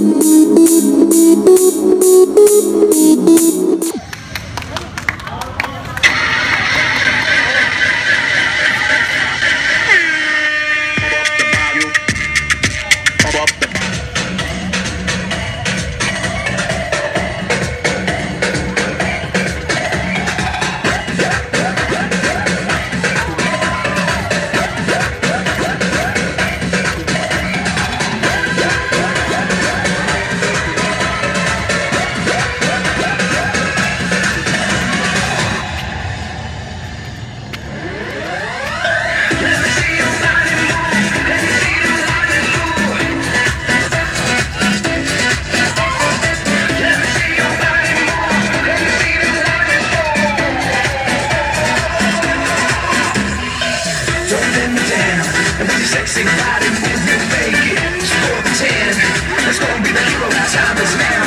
Thank you. Sing loud and then you make it. Score the 10. It's gonna be the hero. Time is now.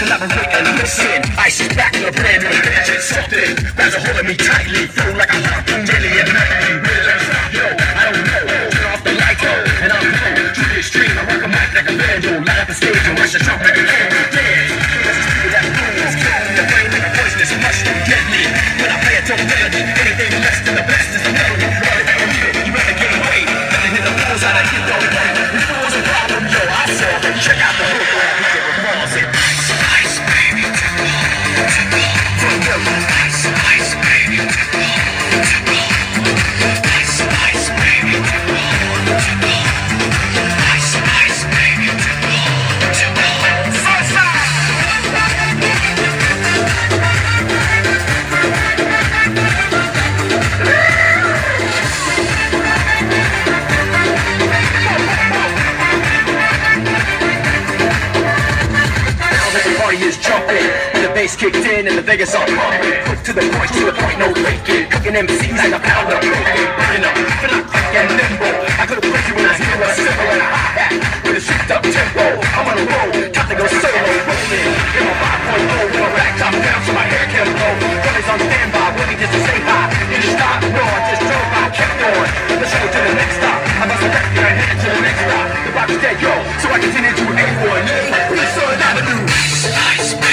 Collaborate and listen. Ice is back in a brand new invention. Something grabs a hold of me tightly. Feel like a harpoon really at night. Yo, I don't know. Turn off the light, yo, and I'm cold. To the extreme, I rock a mic like a banjo. Light up the stage and rush the trump like a candle. Cause it's people that moves. The brain like a poisonous mushroom deadly. When I play a dope melody, anything less than the best is the melody. It, you better get away. Better hit the fools out of hit don't play. Fools a problem, yo, I solve it. Check out the hook, From bass kicked in, and the Vegas are pumping. Quick to the point, to the point, no faking. Cooking MCs like a pound of bacon. Burning up, feel like quick and nimble. I could have put you when I hear a cymbal and a hi-hat with a souped up tempo. I'm on a roll, time to go solo, rolling. In my 5.0 with a rack top down so my hair can blow. Brothers on standby, waiting just to say hi. Did you stop? No, I just drove by, kept on. Let's go to the next stop. I must have left and headed to the next stop. The is dead, yo, so I continue to A1. Peace on Avenue. Ice,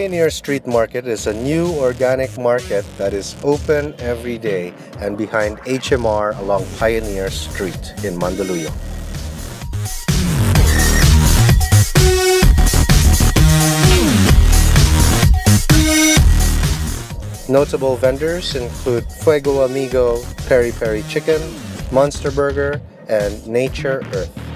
Pioneer Street Market is a new organic market that is open every day and behind HMR along Pioneer Street in Mandaluyong. Notable vendors include Fuego Amigo, Peri Peri Chicken, Monster Burger, and Nature Earth.